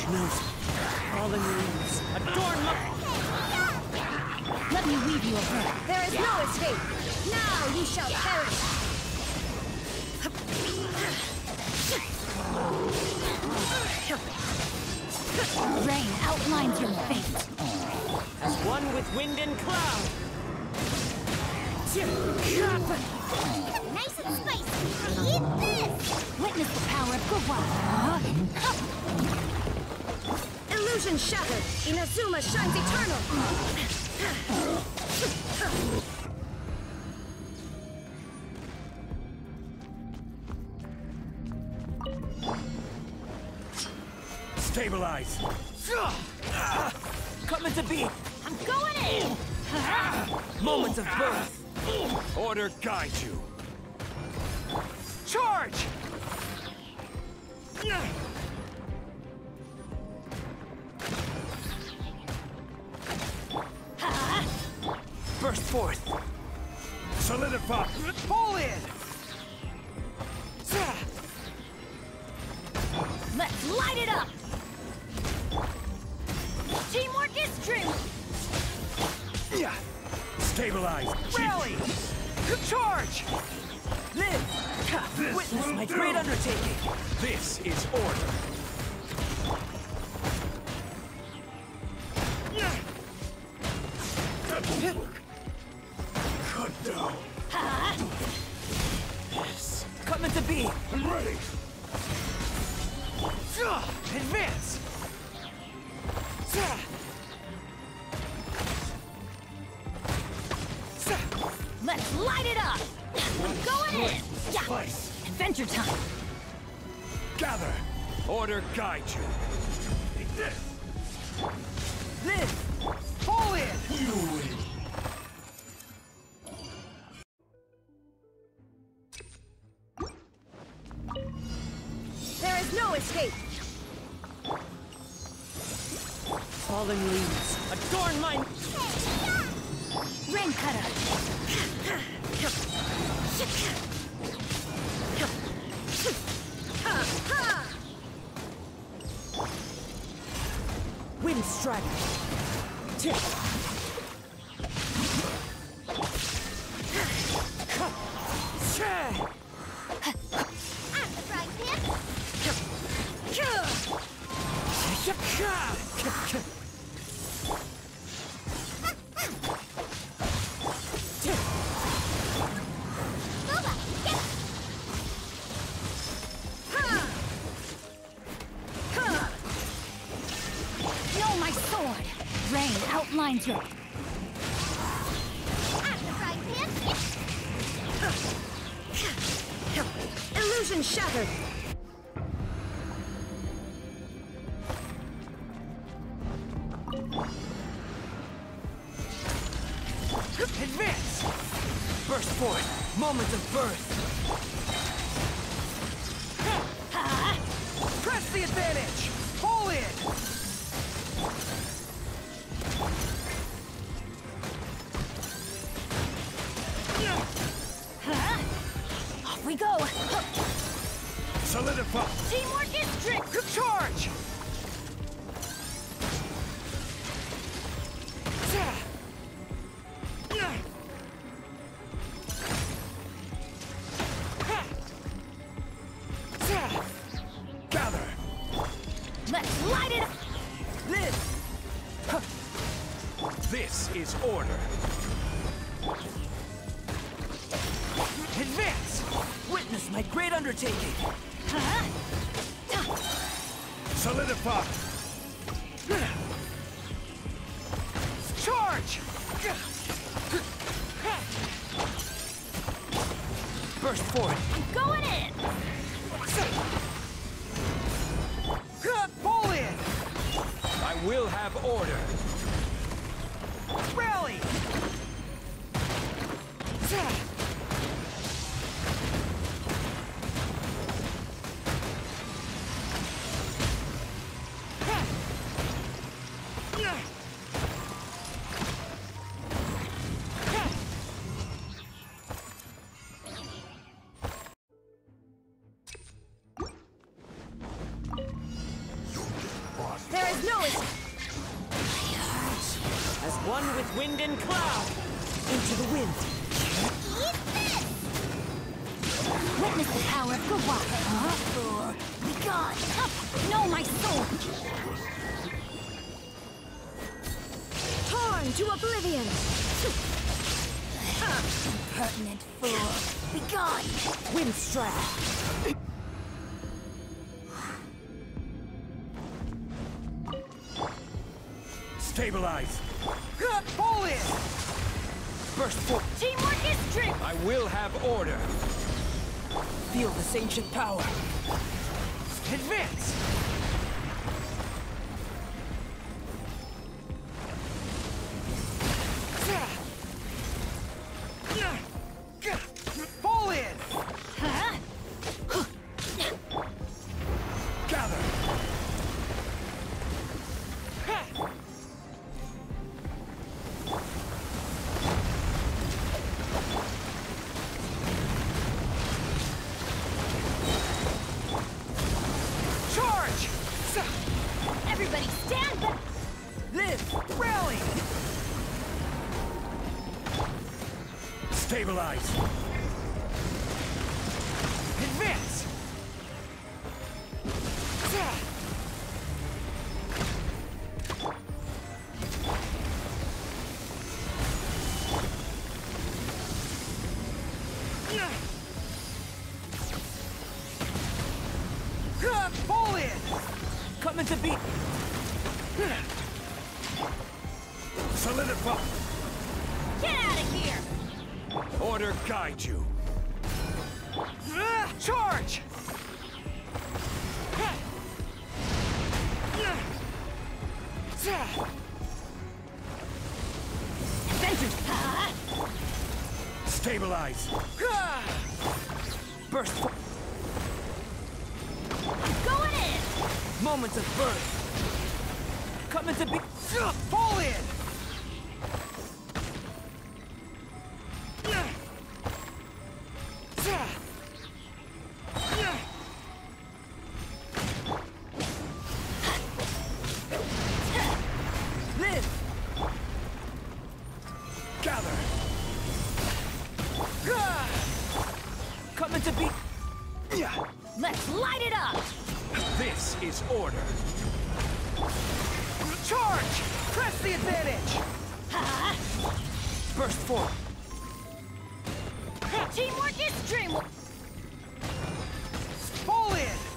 It. Fallen leaves. Adorn my... Let me weave you a prayer. There is no escape. Now you shall perish. Rain outlines your fate. As one with wind and cloud. Nice and spicy. Eat this! Witness the power of Guhua. Illusion shattered. Inazuma shines eternal. Stabilize! Coming to be. I'm going in! Moments of birth. Order guide you! Charge! Forth. Solidify! Pull in! Let's light it up! Teamwork is true! Yeah. Stabilize! Rally! Charge! Live! Witness my great undertaking! This is order! Down! Coming to be! I'm ready! Advance! Let's light it up! I'm going in! Yeah! Place! Adventure time! Gather! Order guide you! Take this! Live! Pull in! You Fallen leaves. Adorn my... Rain cutter! Wind strider. Tick. Rain outlines your... Illusion shattered. Advance! Burst forth! Moment of birth! Press the advantage! We go! Solidify! Teamwork is strict! Charge! Gather! Let's light it up! Live! This is order! Advance! Witness my great undertaking! Solidify! Charge! Burst forth! No, is... As one with wind and cloud! Into the wind! Witness the power of Gawaka, huh? Or begone! Up! Know my soul! Torn to oblivion! Impertinent fool! Begone! strike. Wind strike. Stabilize. Pull in! Burst forth. Teamwork is strength! I will have order. Feel this ancient power. Advance! Stabilize. Advance! In! Coming to beat! Solidify. Get out of here! Order guide you. Charge! Stabilize. Burst. Going in! Moments of birth. Coming to be. Fall in! Let's light it up! This is order. Charge! Press the advantage! Ha. Burst forward. Teamwork is dream. Fall in!